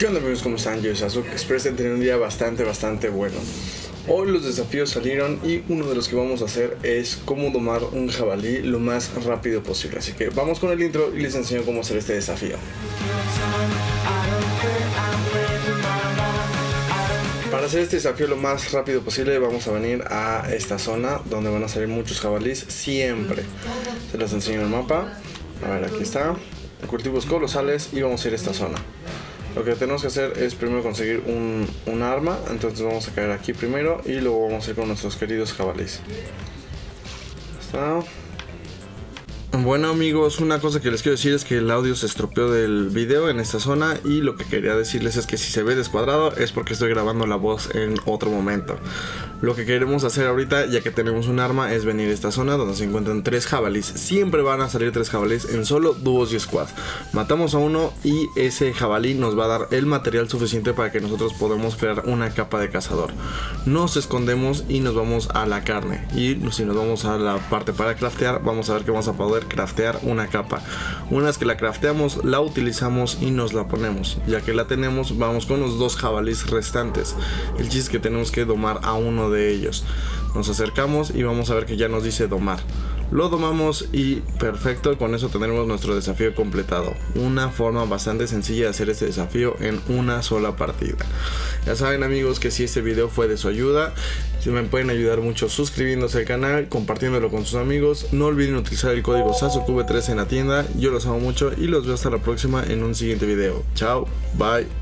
¿Qué onda amigos? ¿Cómo están? Yo soy Sasuke. Espero estén teniendo un día bastante, bastante bueno. Hoy los desafíos salieron y uno de los que vamos a hacer es cómo domar un jabalí lo más rápido posible. Así que vamos con el intro y les enseño cómo hacer este desafío. Para hacer este desafío lo más rápido posible vamos a venir a esta zona donde van a salir muchos jabalís siempre. Se los enseño en el mapa. A ver, aquí está. Cultivos colosales y vamos a ir a esta zona. Lo que tenemos que hacer es primero conseguir un, un arma, entonces vamos a caer aquí primero y luego vamos a ir con nuestros queridos jabalís. Está. Bueno amigos, una cosa que les quiero decir es que el audio se estropeó del video en esta zona y lo que quería decirles es que si se ve descuadrado es porque estoy grabando la voz en otro momento. Lo que queremos hacer ahorita, ya que tenemos un arma, es venir a esta zona donde se encuentran tres jabalís. Siempre van a salir tres jabalís en solo dúos y squad. Matamos a uno y ese jabalí nos va a dar el material suficiente para que nosotros podamos crear una capa de cazador. Nos escondemos y nos vamos a la carne. Y si nos vamos a la parte para craftear, vamos a ver que vamos a poder craftear una capa. Una vez que la crafteamos, la utilizamos y nos la ponemos. Ya que la tenemos, vamos con los dos jabalís restantes. El chiste es que tenemos que domar a de ellos. Nos acercamos y vamos a ver que ya nos dice domar. Lo domamos y perfecto, con eso tendremos nuestro desafío completado. Una forma bastante sencilla de hacer este desafío en una sola partida. Ya saben amigos que si este video fue de su ayuda, si me pueden ayudar mucho suscribiéndose al canal, compartiéndolo con sus amigos. No olviden utilizar el código SASUKV3 en la tienda. Yo los amo mucho y los veo hasta la próxima en un siguiente video. Chao, bye.